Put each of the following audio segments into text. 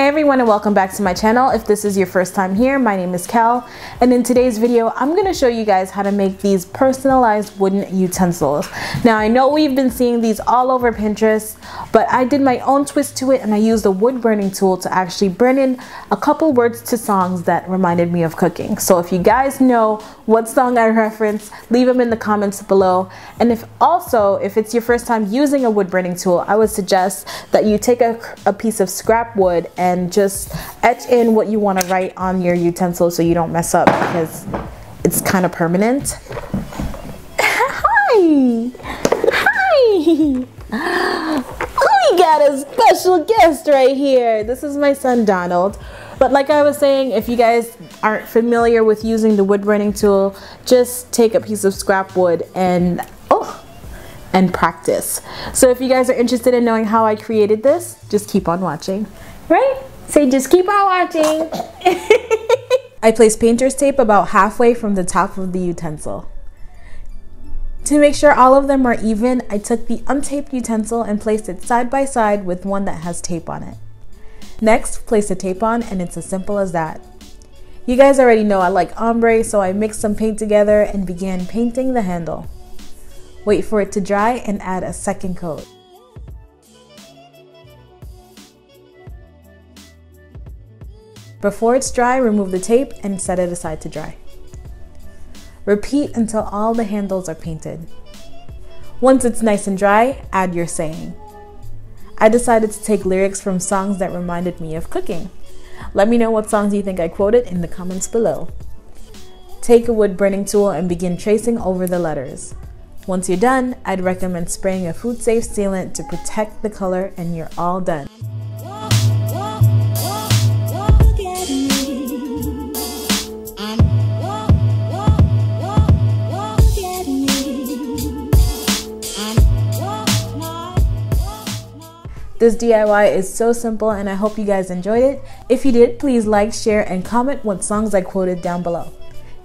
prepare everyone and welcome back to my channel. If this is your first time here, my name is Kell and in today's video I'm going to show you guys how to make these personalized wooden utensils. Now I know we've been seeing these all over Pinterest but I did my own twist to it and I used a wood burning tool to actually burn in a couple words to songs that reminded me of cooking. So if you guys know what song I reference, leave them in the comments below and if also if it's your first time using a wood burning tool I would suggest that you take a, a piece of scrap wood and just etch in what you want to write on your utensil so you don't mess up because it's kind of permanent. Hi! Hi! We got a special guest right here. This is my son Donald. But like I was saying, if you guys aren't familiar with using the wood burning tool, just take a piece of scrap wood and oh, and practice. So if you guys are interested in knowing how I created this, just keep on watching. Right? Say just keep on watching. I placed painter's tape about halfway from the top of the utensil. To make sure all of them are even, I took the untaped utensil and placed it side by side with one that has tape on it. Next, place the tape on and it's as simple as that. You guys already know I like ombre, so I mixed some paint together and began painting the handle. Wait for it to dry and add a second coat. Before it's dry, remove the tape and set it aside to dry. Repeat until all the handles are painted. Once it's nice and dry, add your saying. I decided to take lyrics from songs that reminded me of cooking. Let me know what songs you think I quoted in the comments below. Take a wood burning tool and begin tracing over the letters. Once you're done, I'd recommend spraying a food safe sealant to protect the color and you're all done. This DIY is so simple and I hope you guys enjoyed it. If you did, please like, share, and comment what songs I quoted down below.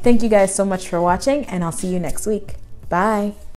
Thank you guys so much for watching and I'll see you next week. Bye!